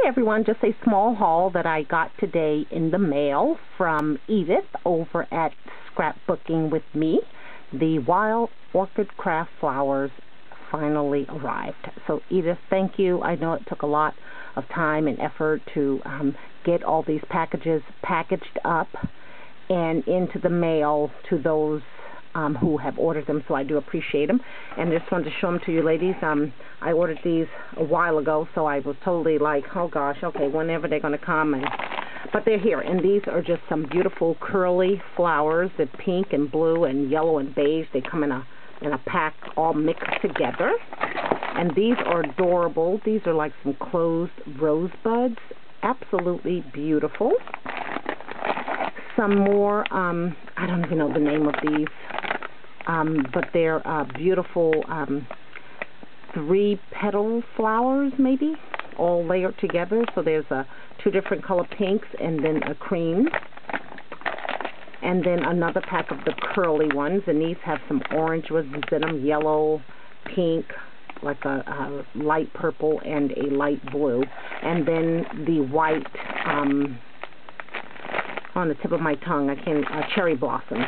Hi everyone, just a small haul that I got today in the mail from Edith over at Scrapbooking with Me. The Wild Orchid Craft Flowers finally arrived. So Edith, thank you. I know it took a lot of time and effort to um, get all these packages packaged up and into the mail to those um, who have ordered them, so I do appreciate them. And just wanted to show them to you ladies. Um, I ordered these a while ago, so I was totally like, oh gosh, okay, whenever they're going to come. And But they're here, and these are just some beautiful curly flowers. They're pink and blue and yellow and beige. They come in a in a pack all mixed together. And these are adorable. These are like some closed rosebuds. Absolutely beautiful. Some more, um, I don't even know the name of these um, but they're uh, beautiful um, three petal flowers maybe all layered together. So there's a two different color pinks and then a cream. And then another pack of the curly ones. And these have some orange ones in them yellow pink like a, a light purple and a light blue. And then the white um, on the tip of my tongue I can uh, cherry blossoms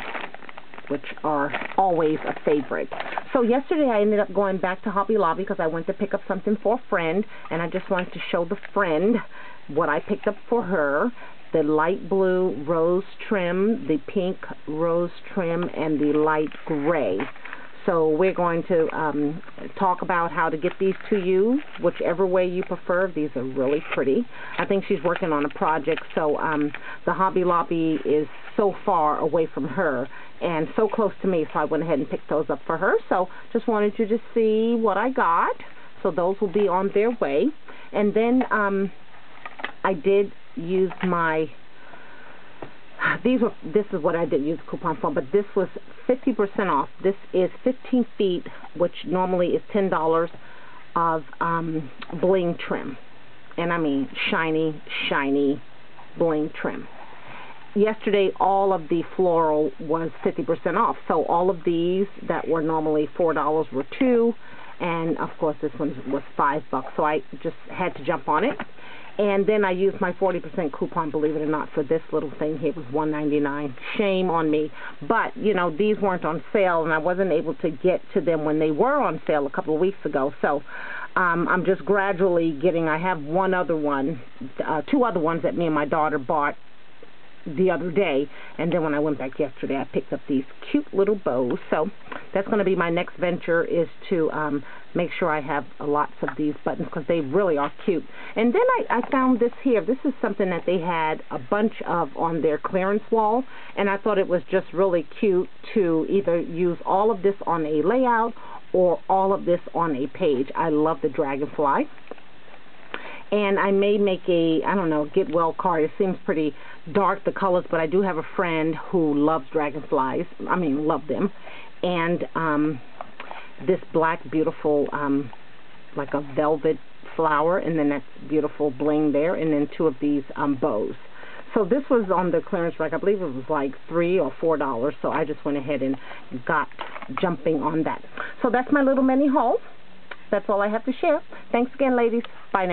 which are always a favorite. So yesterday I ended up going back to Hobby Lobby because I went to pick up something for a friend, and I just wanted to show the friend what I picked up for her. The light blue rose trim, the pink rose trim, and the light gray. So we're going to um, talk about how to get these to you, whichever way you prefer. These are really pretty. I think she's working on a project, so um, the Hobby Lobby is so far away from her and so close to me, so I went ahead and picked those up for her. So just wanted you to see what I got. So those will be on their way. And then um, I did use my these were this is what I did use coupon for, but this was 50% off. This is 15 feet, which normally is $10 of um, bling trim. And I mean shiny, shiny bling trim. Yesterday, all of the floral was 50% off. So all of these that were normally $4 were 2 and of course this one was 5 bucks. So I just had to jump on it. And then I used my 40% coupon, believe it or not, for this little thing here. It was $1.99. Shame on me. But, you know, these weren't on sale, and I wasn't able to get to them when they were on sale a couple of weeks ago. So um, I'm just gradually getting, I have one other one, uh, two other ones that me and my daughter bought the other day and then when I went back yesterday I picked up these cute little bows. So that's going to be my next venture is to um, make sure I have lots of these buttons because they really are cute. And then I, I found this here. This is something that they had a bunch of on their clearance wall and I thought it was just really cute to either use all of this on a layout or all of this on a page. I love the dragonfly and I may make a, I don't know, get well card. It seems pretty dark, the colors, but I do have a friend who loves dragonflies. I mean, love them. And um, this black, beautiful, um, like a velvet flower, and then that beautiful bling there, and then two of these um, bows. So this was on the clearance rack. I believe it was like three or four dollars. So I just went ahead and got jumping on that. So that's my little mini haul. That's all I have to share. Thanks again, ladies. Bye now.